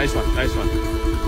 ナイスワンナイスワン。